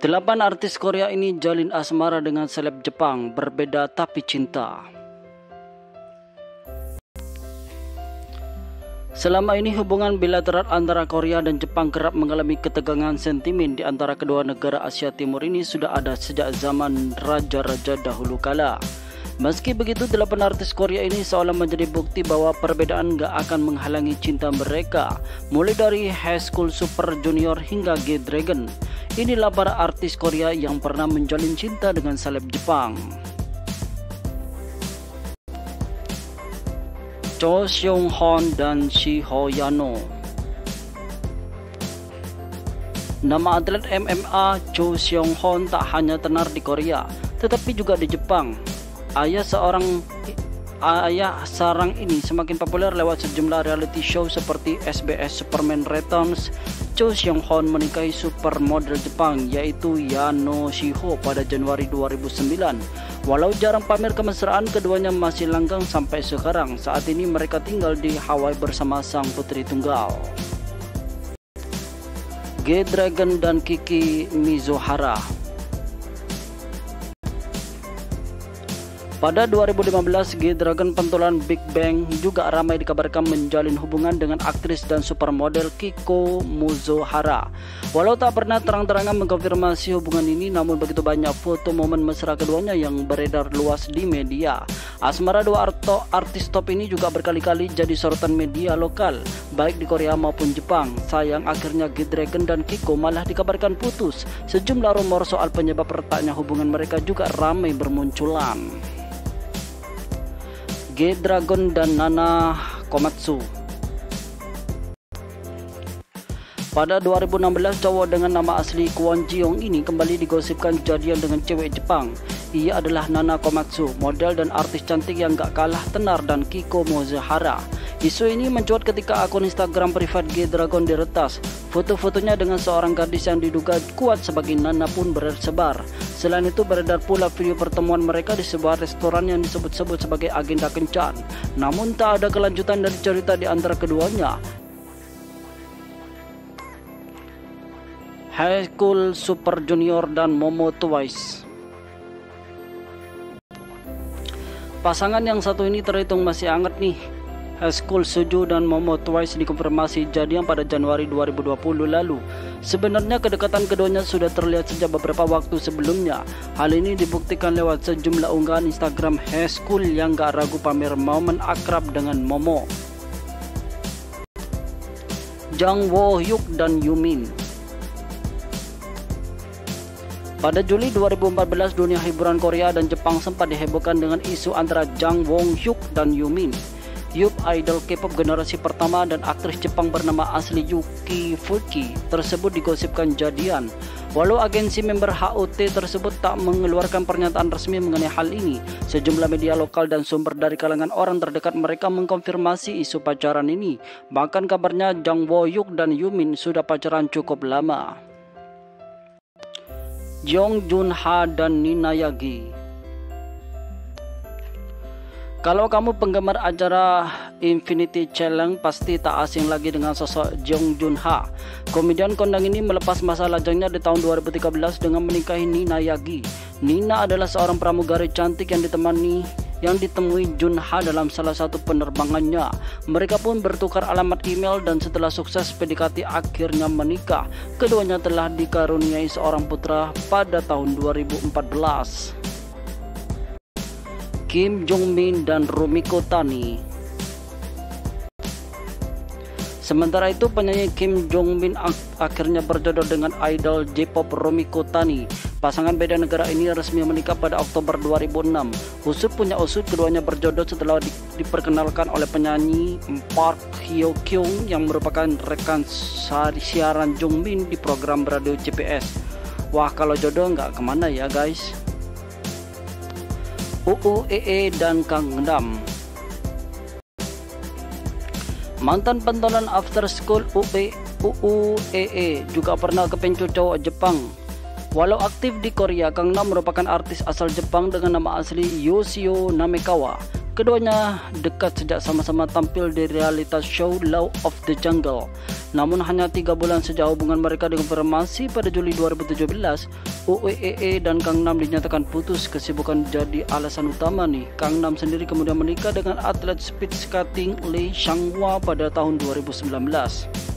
Delapan artis Korea ini jalin asmara dengan seleb Jepang, berbeda tapi cinta. Selama ini hubungan bilateral antara Korea dan Jepang kerap mengalami ketegangan sentimen di antara kedua negara Asia Timur ini sudah ada sejak zaman raja-raja dahulu kala. Meski begitu, delapan artis Korea ini seolah menjadi bukti bahwa perbedaan gak akan menghalangi cinta mereka. Mulai dari High School Super Junior hingga G-Dragon. Inilah para artis Korea yang pernah menjalin cinta dengan seleb Jepang. Cho Seung Hon dan Shi Ho Yano. Nama atlet MMA Cho Seung Hon tak hanya tenar di Korea, tetapi juga di Jepang. Ayah seorang ayah sarang ini semakin populer lewat sejumlah reality show seperti SBS Superman Returns. Cho Seung Hon menikahi supermodel Jepang yaitu Yano Shiho pada Januari 2009 Walau jarang pamer kemesraan, keduanya masih langgang sampai sekarang. Saat ini mereka tinggal di Hawaii bersama sang putri tunggal. G-Dragon dan Kiki Mizuhara Pada 2015, G-Dragon pentolan Big Bang juga ramai dikabarkan menjalin hubungan dengan aktris dan supermodel Kiko Muzohara. Walau tak pernah terang-terangan mengkonfirmasi hubungan ini, namun begitu banyak foto momen mesra keduanya yang beredar luas di media. Asmara dua arto, artis top ini juga berkali-kali jadi sorotan media lokal, baik di Korea maupun Jepang. Sayang akhirnya G-Dragon dan Kiko malah dikabarkan putus. Sejumlah rumor soal penyebab retaknya hubungan mereka juga ramai bermunculan. G-Dragon dan Nana Komatsu. Pada 2016, cowok dengan nama asli Kwon Jiong ini kembali digosipkan jadian dengan cewek Jepang. Ia adalah Nana Komatsu, model dan artis cantik yang gak kalah tenar dan Kiko Mozohara. Isu ini mencuat ketika akun Instagram privat G-Dragon diretas. Foto-fotonya dengan seorang gadis yang diduga kuat sebagai Nana pun bersebar. Selain itu beredar pula video pertemuan mereka di sebuah restoran yang disebut-sebut sebagai agenda kencan. Namun tak ada kelanjutan dari cerita di antara keduanya. High School Super Junior dan Momo Twice Pasangan yang satu ini terhitung masih hangat nih School Suju dan Momo Twice dikonfirmasi jadian pada Januari 2020 lalu. Sebenarnya kedekatan keduanya sudah terlihat sejak beberapa waktu sebelumnya. Hal ini dibuktikan lewat sejumlah unggahan Instagram School yang gak ragu pamer momen akrab dengan Momo. Jang Wo Hyuk dan Yumin pada Juli 2014, dunia hiburan Korea dan Jepang sempat dihebohkan dengan isu antara Jang Won Hyuk dan Yumin. Yup, idol K-pop generasi pertama dan aktris Jepang bernama asli Yuki Fuki tersebut digosipkan jadian. Walau agensi member HOT tersebut tak mengeluarkan pernyataan resmi mengenai hal ini, sejumlah media lokal dan sumber dari kalangan orang terdekat mereka mengkonfirmasi isu pacaran ini. Bahkan kabarnya Jang Wo Yuk dan Yumin sudah pacaran cukup lama. Jong Jun Ha dan Nina Yagi kalau kamu penggemar acara Infinity Challenge pasti tak asing lagi dengan sosok Jung Jun Ha. Komedian kondang ini melepas masa lajangnya di tahun 2013 dengan menikahi Nina Yagi. Nina adalah seorang pramugari cantik yang ditemani yang ditemui Jun Ha dalam salah satu penerbangannya. Mereka pun bertukar alamat email dan setelah sukses PDKT akhirnya menikah. Keduanya telah dikaruniai seorang putra pada tahun 2014. Kim Jong Min dan Rumiko Tani. Sementara itu penyanyi Kim Jong Min ak akhirnya berjodoh dengan idol J-pop Rumiko Tani. Pasangan beda negara ini resmi menikah pada Oktober 2006. Usut punya usut keduanya berjodoh setelah di diperkenalkan oleh penyanyi Park Hyo Kyung yang merupakan rekan siaran Jong Min di program radio CPS. Wah kalau jodoh nggak ke mana ya guys. UUEE dan Kang. Mantan pentolan after school UUEE e juga pernah kepencut cowok Jepang. Walau aktif di Korea, Kang Nam merupakan artis asal Jepang dengan nama asli Yoshio Namekawa. Keduanya dekat sejak sama-sama tampil di realitas show Law of the Jungle. Namun hanya tiga bulan sejak hubungan mereka dikonfirmasi pada Juli 2017, UEE dan Kang Nam dinyatakan putus kesibukan jadi alasan utama nih. Kang Nam sendiri kemudian menikah dengan atlet speed skating Lee Changhua pada tahun 2019.